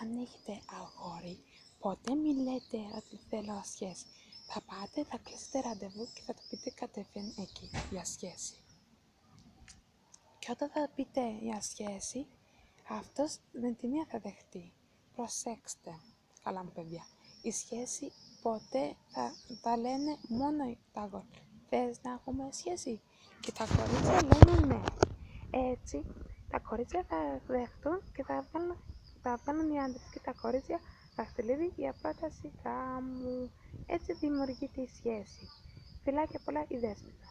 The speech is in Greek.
αν έχετε αγόρι, ποτέ μην λέτε ότι θέλω σχέση. Θα πάτε, θα κλείσετε ραντεβού και θα το πείτε κατευθείαν εκεί, για σχέση. Και όταν θα πείτε για σχέση, αυτός με τη μία θα δεχτεί. Προσέξτε, καλά μου παιδιά. Η σχέση ποτέ θα τα λένε μόνο τα αγόρια. Θες να έχουμε σχέση; Και τα κορίτσια λένε ναι. Έτσι, τα κορίτσια θα δεχτούν και θα βάλουν, θα βάλουν οι άντρες και τα κορίτσια δαχτυλίδι για πρόταση γάμου. Έτσι δημιουργείται η σχέση. Φιλάκια πολλά η δέσποτα.